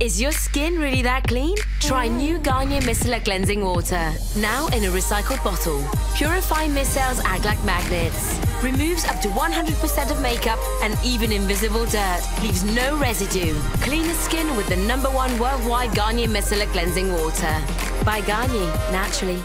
Is your skin really that clean? Try new Garnier Micellar Cleansing Water. Now in a recycled bottle. Purify micelles act like magnets. Removes up to 100% of makeup and even invisible dirt. Leaves no residue. Cleaner skin with the number one worldwide Garnier Micellar Cleansing Water. By Garnier, naturally.